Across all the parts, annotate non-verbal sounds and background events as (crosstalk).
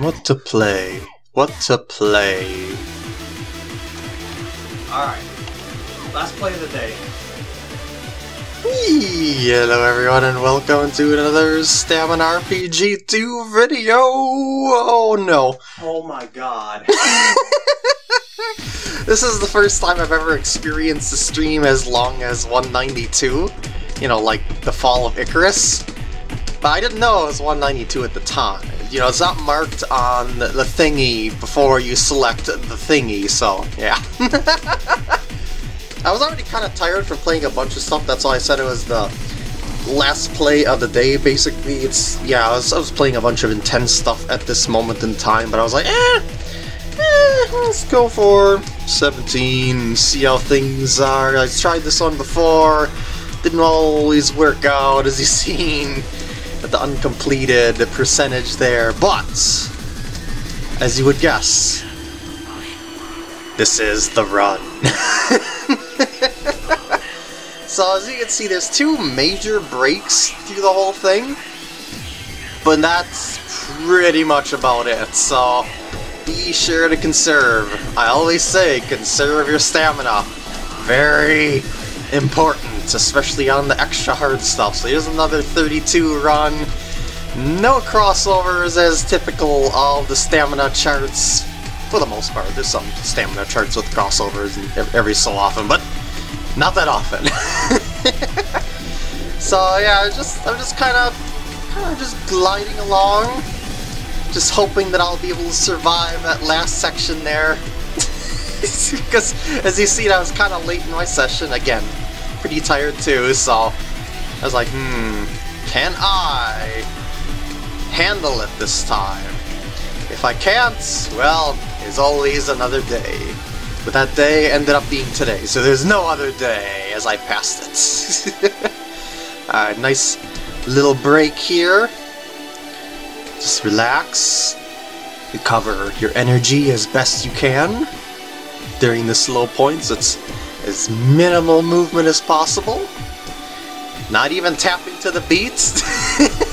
What to play? What to play? Alright. Last play of the day. Hello everyone and welcome to another Stamina RPG 2 video! Oh no. Oh my god. (laughs) this is the first time I've ever experienced a stream as long as 192. You know, like the fall of Icarus. But I didn't know it was 192 at the time. You know, it's not marked on the, thingy before you select the thingy, so yeah. (laughs) I was already kind of tired from playing a bunch of stuff, that's why I said it was the last play of the day, basically. It's, yeah, I was, I was playing a bunch of intense stuff at this moment in time, but I was like, eh, eh, let's go for 17, see how things are. I tried this one before, didn't always work out, as you've seen, at the uncompleted percentage there, but, as you would guess, this is the run. (laughs) so as you can see, there's two major breaks through the whole thing, but that's pretty much about it, so be sure to conserve. I always say, conserve your stamina. Very important, especially on the extra hard stuff. So here's another 32 run. No crossovers as typical of the stamina charts for the most part. There's some stamina charts with crossovers every so often, but not that often. (laughs) so yeah, I'm just I'm just kind of kind of just gliding along, just hoping that I'll be able to survive that last section there. (laughs) because as you see, I was kind of late in my session again, pretty tired too. So I was like, hmm, can I handle it this time? If I can't, well, it's always another day. But that day ended up being today, so there's no other day as I passed it. (laughs) Alright, nice little break here. Just relax. Recover your energy as best you can during the slow points. It's as minimal movement as possible. Not even tapping to the beats. (laughs)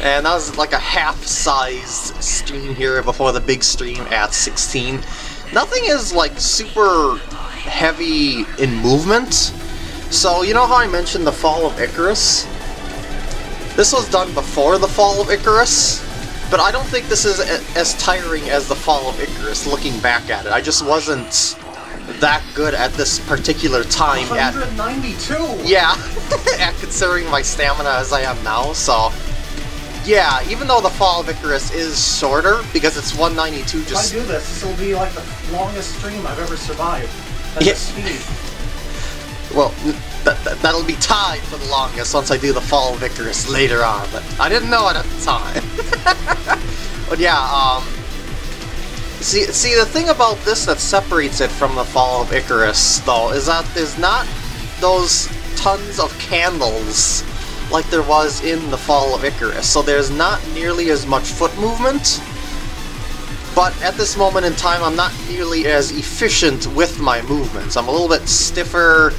And that was like a half-sized stream here before the big stream at 16. Nothing is like super heavy in movement. So you know how I mentioned the fall of Icarus? This was done before the fall of Icarus, but I don't think this is as tiring as the fall of Icarus looking back at it. I just wasn't that good at this particular time 192. at yeah (laughs) at considering my stamina as I am now so yeah, even though the Fall of Icarus is shorter, because it's 192 just... If I do this, this will be like the longest stream I've ever survived. At Yeah. speed. (laughs) Well, that, that, that'll be tied for the longest once I do the Fall of Icarus later on, but I didn't know it at the time. (laughs) but yeah, um... See, see, the thing about this that separates it from the Fall of Icarus, though, is that there's not those tons of candles like there was in the Fall of Icarus, so there's not nearly as much foot movement. But at this moment in time, I'm not nearly as efficient with my movements. I'm a little bit stiffer,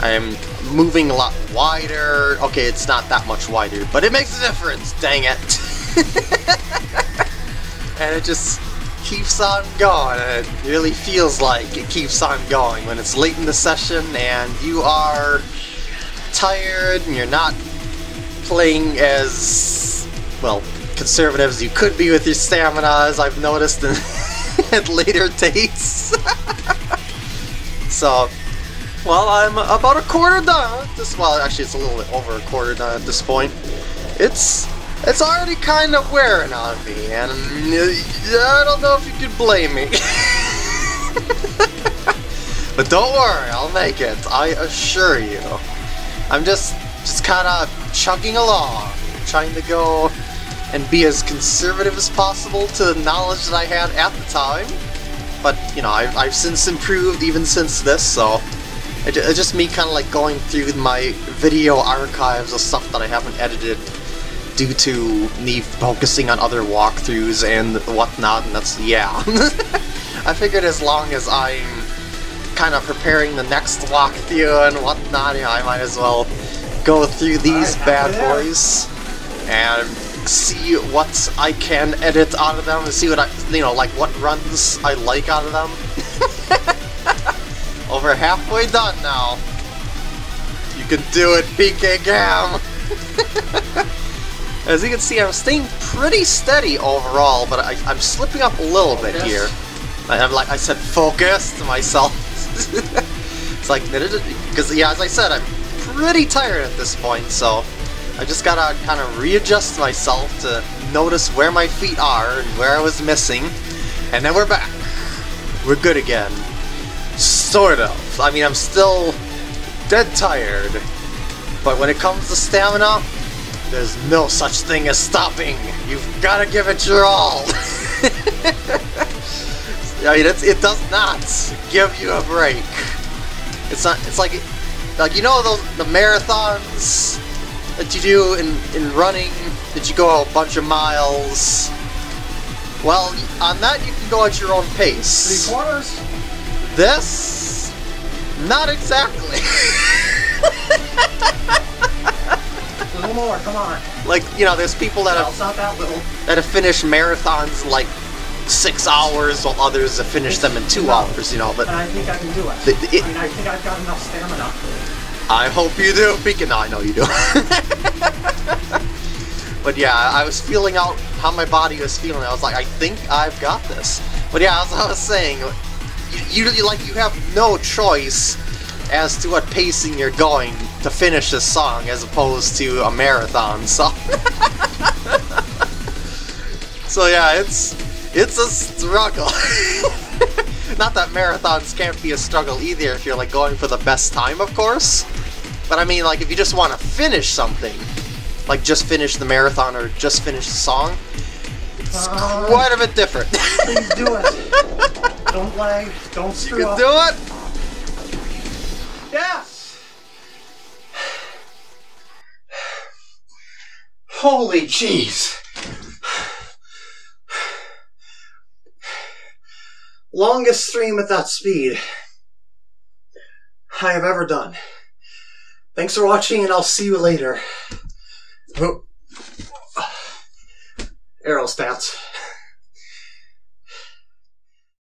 I'm moving a lot wider. Okay, it's not that much wider, but it makes a difference, dang it. (laughs) and it just keeps on going, it really feels like it keeps on going when it's late in the session and you are tired and you're not playing as, well, conservative as you could be with your stamina, as I've noticed in, (laughs) at later dates. (laughs) so, well, I'm about a quarter done. This, well, actually, it's a little bit over a quarter done at this point. It's it's already kind of wearing on me, and uh, I don't know if you could blame me. (laughs) but don't worry, I'll make it. I assure you. I'm just just kind of chugging along, trying to go and be as conservative as possible to the knowledge that I had at the time. But, you know, I've, I've since improved even since this, so it, it's just me kind of like going through my video archives of stuff that I haven't edited due to me focusing on other walkthroughs and whatnot, and that's, yeah. (laughs) I figured as long as I'm kind of preparing the next walkthrough and whatnot, you know, I might as well go through these bad boys. And see what I can edit out of them and see what I, you know, like what runs I like out of them. (laughs) Over halfway done now. You can do it, PK Gam! (laughs) As you can see, I'm staying pretty steady overall, but I, am slipping up a little bit here. I'm like I said, focus to myself. (laughs) it's like, because yeah, as I said, I'm pretty tired at this point, so I just gotta kind of readjust myself to notice where my feet are and where I was missing, and then we're back. We're good again. Sort of. I mean, I'm still dead tired, but when it comes to stamina, there's no such thing as stopping. You've gotta give it your all. (laughs) I mean, it does not give you a break. It's not. It's like, like you know those the marathons that you do in, in running, that you go a bunch of miles. Well, on that you can go at your own pace. Three quarters? This? Not exactly. (laughs) little more, come on. Like, you know, there's people that have, that little. that have finished marathons like six hours while others have finished them in two no. hours, you know, but... And I think I can do it. The, it I mean, I think I've got enough stamina. I hope you do, Pika. No, I know you do. (laughs) but yeah, I was feeling out how my body was feeling. I was like, I think I've got this. But yeah, as I was saying, you, you like you have no choice as to what pacing you're going to finish this song as opposed to a marathon So, (laughs) so yeah, it's it's a struggle. (laughs) Not that marathons can't be a struggle either if you're like going for the best time, of course. But I mean, like, if you just want to finish something, like just finish the marathon or just finish the song, it's uh, quite a bit different. please do it. (laughs) don't lag. Don't screw you can up. do it. Holy jeez. Longest stream at that speed I have ever done. Thanks for watching, and I'll see you later. Aero stats.